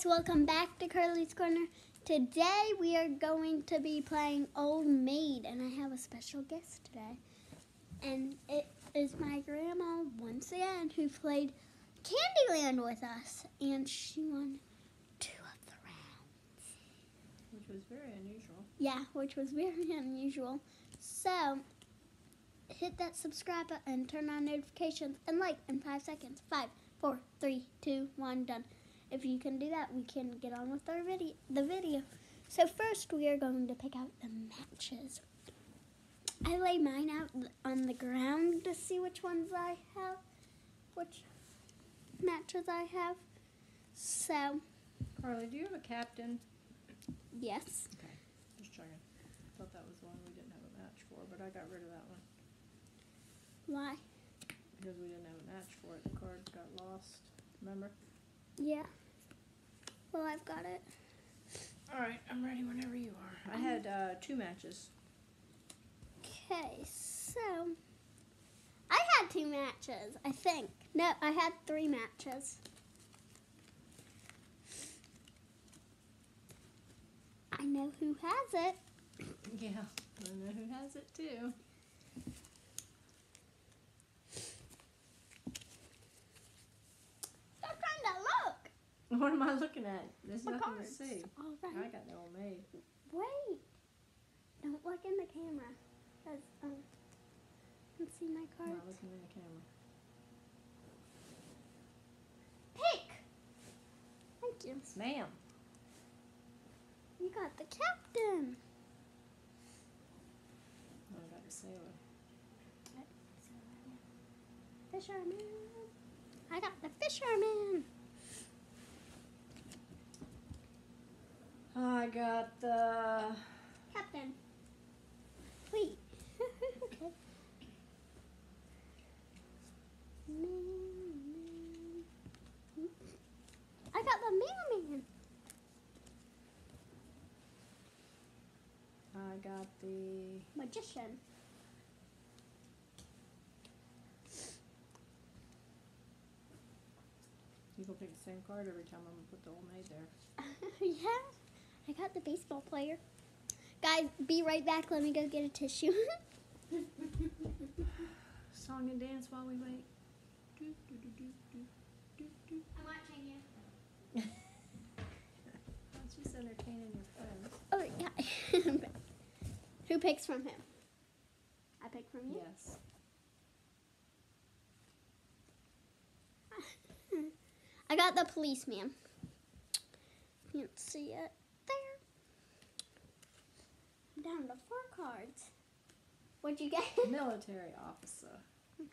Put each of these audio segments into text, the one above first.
guys, welcome back to Karlie's Corner. Today we are going to be playing Old Maid, and I have a special guest today. And it is my grandma, once again, who played Candyland with us, and she won two of the rounds. which was very unusual. Yeah, which was very unusual. So, hit that subscribe button, turn on notifications, and like in five seconds. Five, four, three, two, one, done. If you can do that, we can get on with our video. The video. So first, we are going to pick out the matches. I lay mine out on the ground to see which ones I have, which matches I have. So Karlie, do you have a captain? yes, Okay, just checking. Thought that was one we didn't have a match for, but I got rid of that one why? because we didn't have a match for it. The card got lost. Remember? Yeah. Well, I've got it. All right, I'm ready whenever you are. I had uh, two matches. Okay, so I had two matches, I think. No, I had three matches. I know who has it. Yeah, I know who has it too. Stop trying to look. What am I looking at? There's nothing to see. All I got the old maid. Wait. Don't look in the camera. Cause um, can see my I'm cards. not looking in the camera. Pick. Thank you. Yes, ma'am. You got the captain. I got the sailor. Fisherman. I got the fisherman. I got the. Captain. Wait. okay. I got the mailman. I got the. Magician. You can pick the same card every time. I'm gonna put the old maid there. yeah. I got the baseball player. Guys, be right back. Let me go get a tissue. Song and dance while we wait. Do, do, do, do, do, do, do. I'm watching you. That's just entertaining your friends. Oh, yeah. Who picks from him? I pick from you? Yes. I got the policeman. Can't see it. Down to four cards. What'd you get? Military officer. Mhm.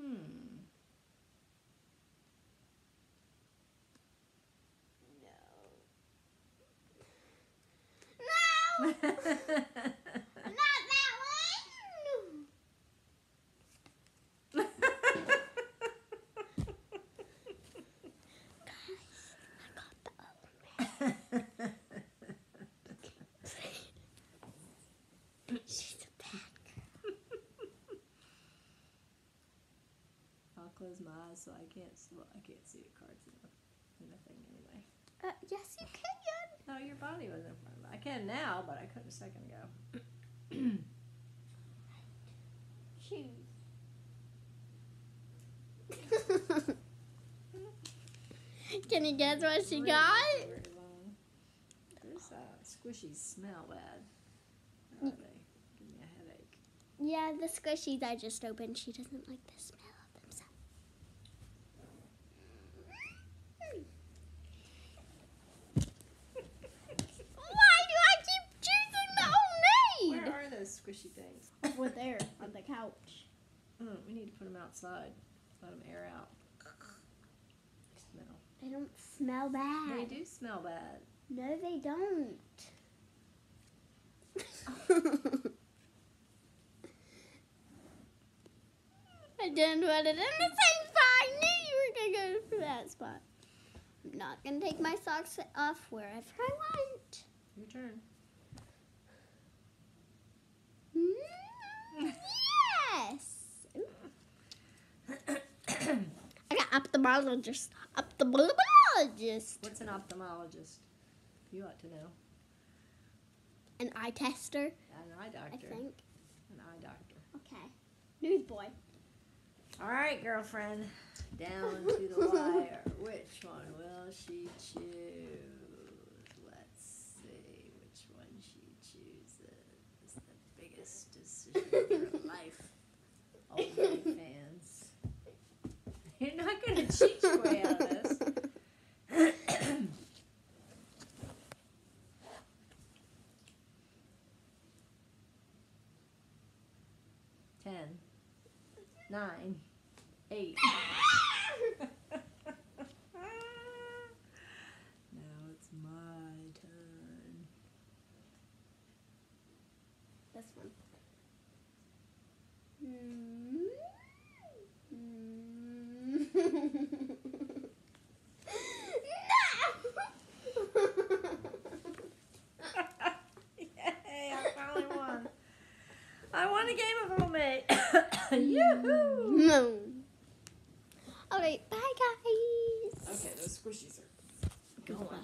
Hmm. No. No! Not that one! Guys, I got the old man. She's a bad girl. I'll close my eyes so I can't. Well, I can't see the cards in the, in the thing anyway. Uh, yes, you can. No, your body was in front of me. I can now, but I couldn't a second ago. Choose. Can you guess what she Really, got? Those uh, squishies smell bad. How are they? Give me a headache. Yeah, the squishies I just opened. She doesn't like the smell of themselves. Why do I keep choosing the old Where are those squishy things? maid? Over there on the couch. Oh, we need to put them outside. Let them air out. Smell. They don't smell bad. They do smell bad. No, they don't. I didn't put it in the same spot. I knew you were gonna go for that spot. I'm not gonna take my socks off wherever I want. Your turn. Mm, yes. Ooh. I got ophthalmologist. Ophthalmologist. What's an ophthalmologist? You ought to know. An eye tester, An eye doctor. I think. An eye doctor. Okay. Newsboy. All right, girlfriend. Down to the wire. Which one will she choose? Let's see which one she chooses. The biggest decision of her life Money fans. You're not going to Ten, nine, eight. now it's my turn. This one. Mm. Yay, I finally won. I want a game of roommate. Mm. Yoo-hoo! Mm. no. Alright, bye guys. Okay, those squishies are going. Goodbye.